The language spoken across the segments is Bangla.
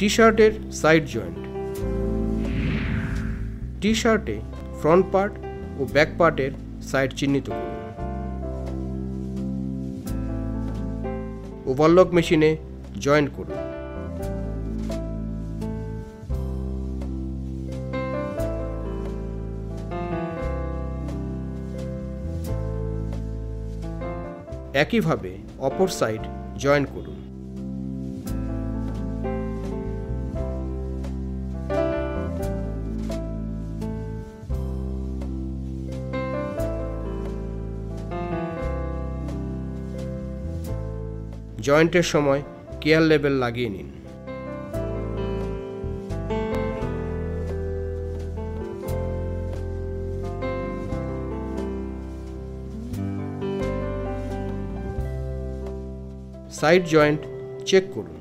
টি শার্টের সাইড জয়েন্ট। টি শার্টে ফ্রন্ট পার্ট ও ব্যাক পার্টের সাইড চিহ্নিত করুন। ওভারলক মেশিনে জয়েন্ট করুন। একইভাবে অপর সাইড জয়েন করুন। জয়েন্টের সময় কেয়ার লেবেল লাগিয়ে নিন। সাইড জয়েন্ট চেক করুন।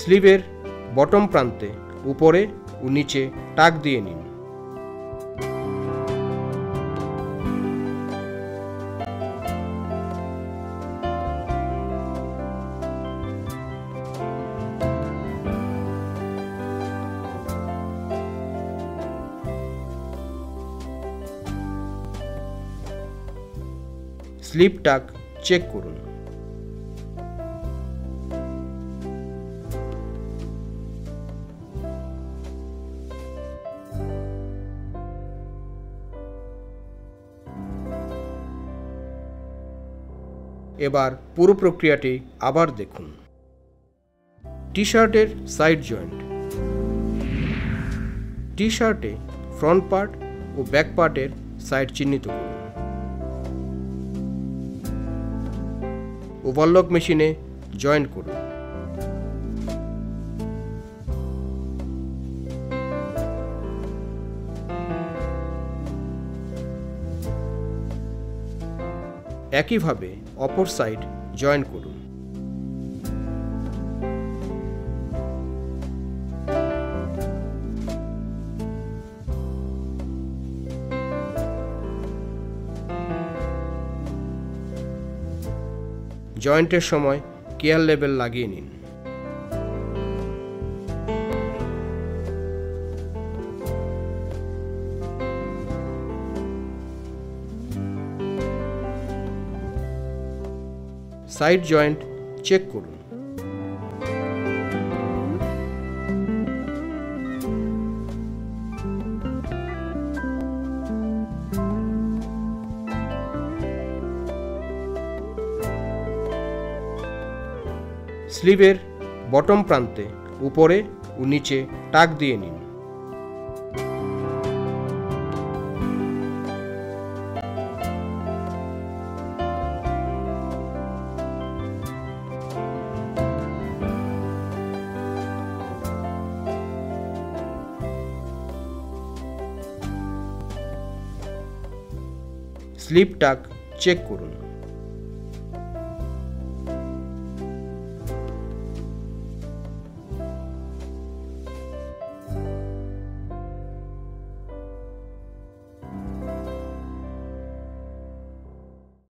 স্লিভের বটম প্রান্তে উপরে ও নিচে টাক দিয়ে নিন। স্লিপ টাক চেক করুন। এবার পুরো প্রক্রিয়াটি আবার দেখুন। টি শার্টের সাইড জয়েন্ট। টি শার্টে ফ্রন্ট পার্ট ও ব্যাক পার্টের সাইড চিহ্নিত করুন। ওভারলক মেশিনে জয়েন্ট করুন। একইভাবে অপর সাইড জয়েন করুন। জয়েন্টের সময় কেয়ার লেবেল লাগিয়ে নিন। সাইড জয়েন্ট চেক করুন। স্লিভের বটম প্রান্তে উপরে ও নিচে টাক দিয়ে নিন। স্লিপ টাক চেক করুন।